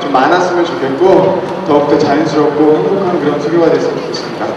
좀 많았으면 좋겠고 더욱더 자연스럽고 행복한 그런 수교가 됐으면 좋겠습니다.